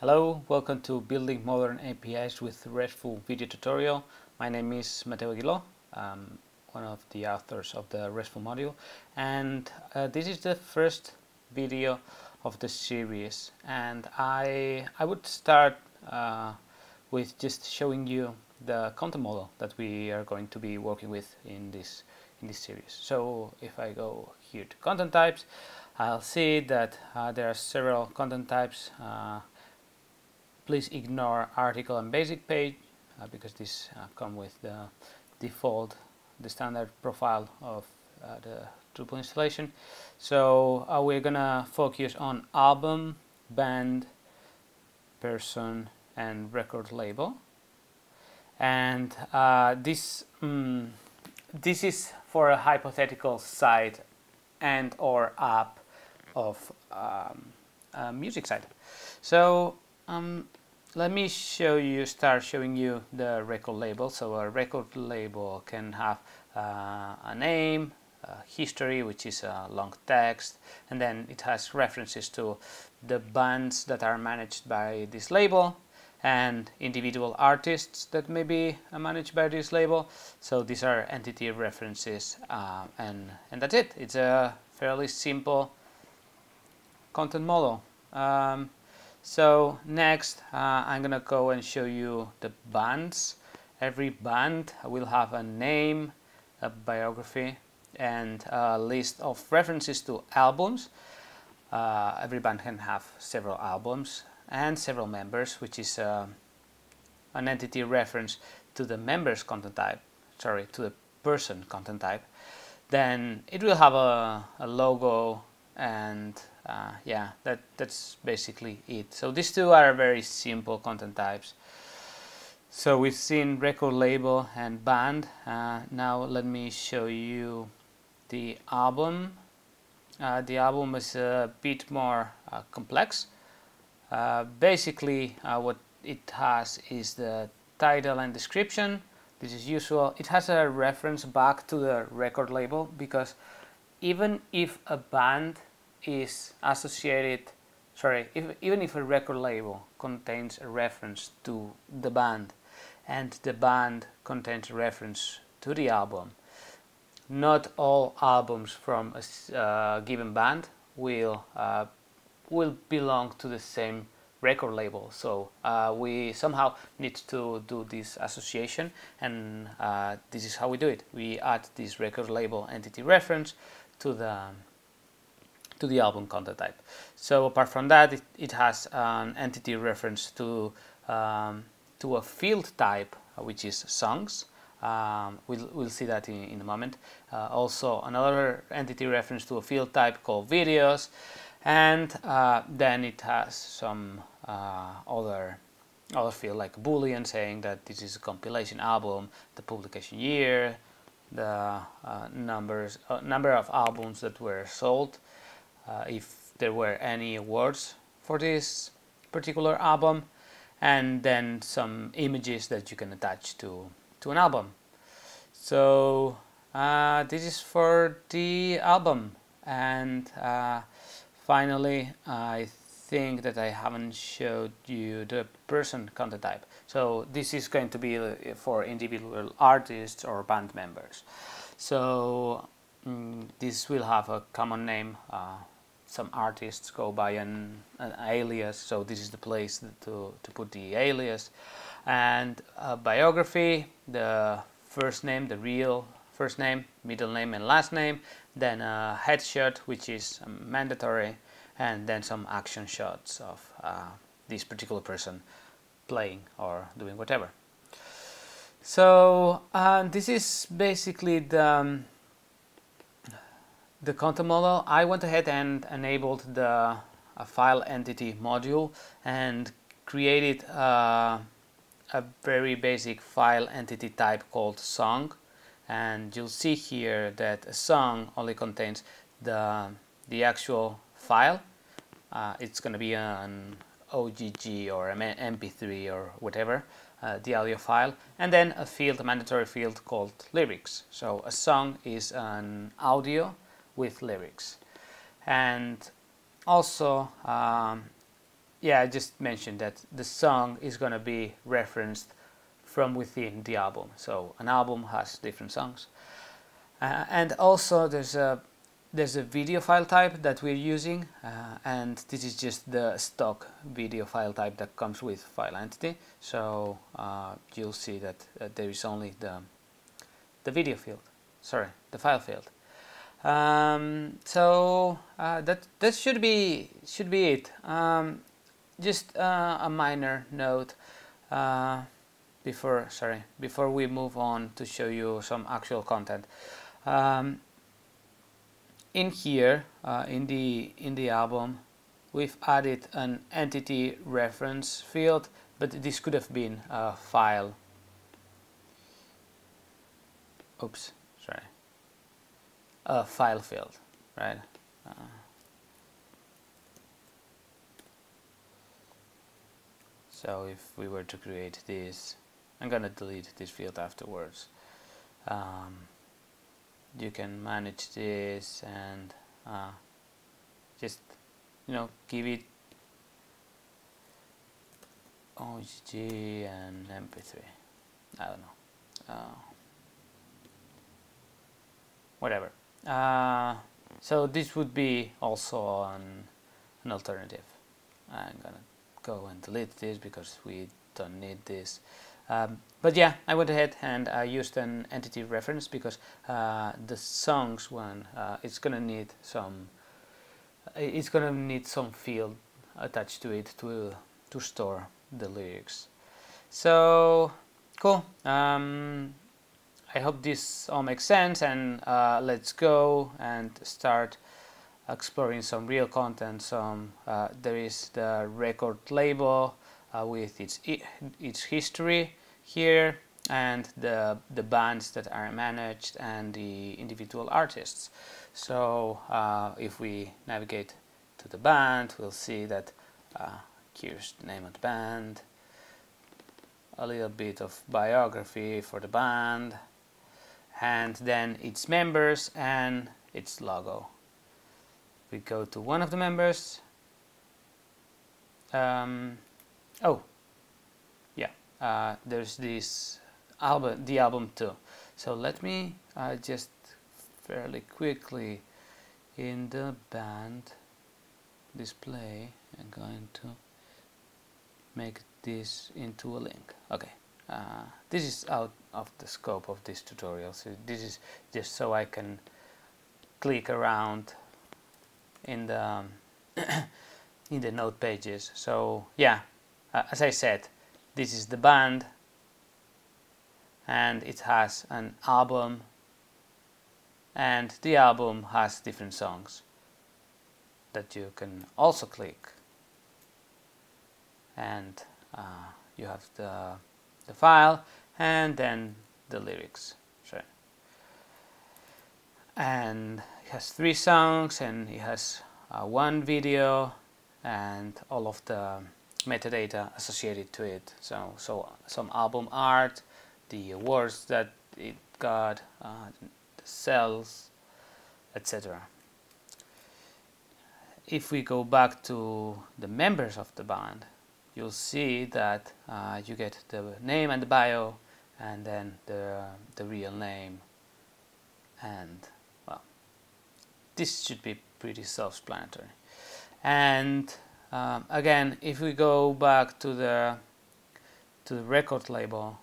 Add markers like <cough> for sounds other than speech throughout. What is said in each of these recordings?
Hello, welcome to Building Modern APIs with RESTful video tutorial. My name is Mateu Aguiló, I'm one of the authors of the RESTful module and uh, this is the first video of the series and I, I would start uh, with just showing you the content model that we are going to be working with in this in this series. So if I go here to content types, I'll see that uh, there are several content types uh, please ignore article and basic page uh, because these uh, come with the default, the standard profile of uh, the Drupal installation. So uh, we're gonna focus on album, band, person, and record label. And uh, this um, this is for a hypothetical site and or app of um, a music site. So um, let me show you, start showing you the record label. So a record label can have uh, a name, a history, which is a long text, and then it has references to the bands that are managed by this label and individual artists that may be managed by this label. So these are entity references uh, and, and that's it. It's a fairly simple content model. Um, so next uh, I'm gonna go and show you the bands. Every band will have a name, a biography and a list of references to albums. Uh, every band can have several albums and several members which is uh, an entity reference to the members content type, sorry, to the person content type. Then it will have a, a logo and uh, yeah, that, that's basically it. So these two are very simple content types. So we've seen record label and band. Uh, now let me show you the album. Uh, the album is a bit more uh, complex. Uh, basically uh, what it has is the title and description. This is usual. It has a reference back to the record label because even if a band is associated sorry if, even if a record label contains a reference to the band and the band contains a reference to the album not all albums from a uh, given band will uh, will belong to the same record label. So uh, we somehow need to do this association and uh, this is how we do it. We add this record label entity reference to the to the album content type. So apart from that, it, it has an entity reference to, um, to a field type, uh, which is songs. Um, we'll, we'll see that in, in a moment. Uh, also another entity reference to a field type called videos. And uh, then it has some uh, other other field like boolean saying that this is a compilation album, the publication year, the uh, numbers uh, number of albums that were sold, uh, if there were any awards for this particular album and then some images that you can attach to to an album. So uh, this is for the album. And uh, finally I think that I haven't showed you the person content type. So this is going to be uh, for individual artists or band members. So mm, this will have a common name uh, some artists go by an, an, alias so this is the place to, to put the alias. And a biography the first name the real first name middle name and last name then a headshot which is mandatory and then some action shots of uh, this particular person playing or doing whatever. So uh, this is basically the um, the content model, I went ahead and enabled the file entity module and created a very basic file entity type called song. And you'll see here that a song only contains the the actual file. Uh, it's going to be an OGG or an MP3 or whatever uh, the audio file. And then a field a mandatory field called lyrics. So a song is an audio with lyrics. And also um, yeah, I just mentioned that the song is going to be referenced from within the album. So an album has different songs. Uh, and also there's a there's a video file type that we're using uh, and this is just the stock video file type that comes with file entity so uh, you'll see that uh, there is only the the video field sorry the file field um, so uh, that that should be should be it. Um, just uh, a minor note uh, before sorry before we move on to show you some actual content. Um, in here uh, in the in the album we've added an entity reference field but this could have been a file. Oops sorry a file field right? Uh, so if we were to create this I'm gonna delete this field afterwards. Um, you can manage this and uh, just you know give it OGG and MP3 I don't know. Uh, whatever uh, so this would be also an, an alternative I'm gonna go and delete this because we don't need this um, but yeah, I went ahead and I used an entity reference because uh, the songs one uh, it's gonna need some it's gonna need some field attached to it to to store the lyrics. So cool. Um, I hope this all makes sense and uh, let's go and start exploring some real content. Some uh, there is the record label uh, with its its history here and the, the bands that are managed and the individual artists. So uh, if we navigate to the band, we'll see that uh, here's the name of the band, a little bit of biography for the band, and then its members and its logo. We go to one of the members. Um, oh, yeah, uh, there's this album, the album too. So let me uh, just fairly quickly in the band display I'm going to make this into a link okay uh, this is out of the scope of this tutorial so this is just so I can click around in the <clears throat> in the node pages. So yeah uh, as I said this is the band and it has an album and the album has different songs that you can also click. And uh, you have the, the file and then the lyrics sure. and it has three songs and it has uh, one video and all of the metadata associated to it. So, so some album art, the awards that it got, uh, the sales, etc. If we go back to the members of the band, you'll see that uh, you get the name and the bio, and then the the real name, and well, this should be pretty self-explanatory. And um, again, if we go back to the to the record label,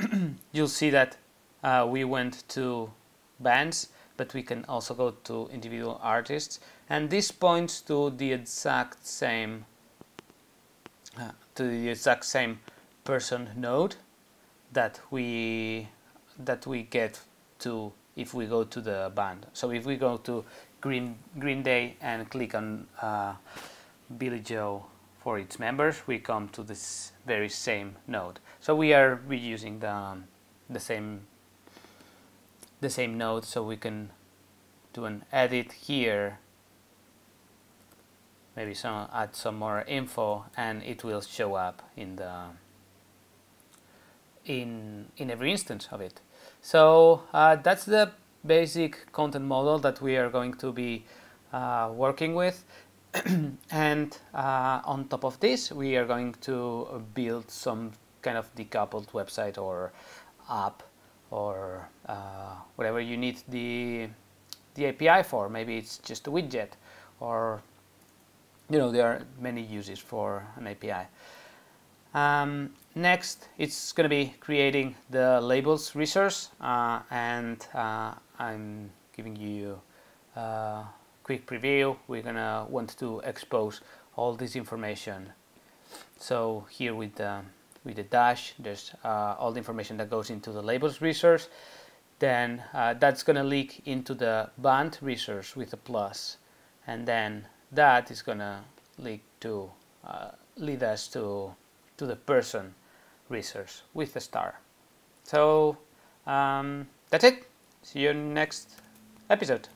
<clears throat> you'll see that uh, we went to bands, but we can also go to individual artists, and this points to the exact same to the exact same person node that we that we get to if we go to the band. So if we go to Green, Green Day and click on uh, Billie Joe for its members, we come to this very same node. So we are reusing the, um, the same the same node so we can do an edit here maybe some add some more info and it will show up in the in in every instance of it so uh, that's the basic content model that we are going to be uh, working with. <clears throat> and uh, on top of this, we are going to build some kind of decoupled website or app or uh, whatever you need the the API for. Maybe it's just a widget or you know there are many uses for an API. Um, next, it's going to be creating the labels resource uh, and uh, I'm giving you a quick preview. We're going to want to expose all this information. So here with the, with the dash, there's uh, all the information that goes into the labels resource. Then uh, that's going to leak into the band resource with a. And then that is going to lead to uh, lead us to to the person resource with a star. So um, that's it. See you next episode.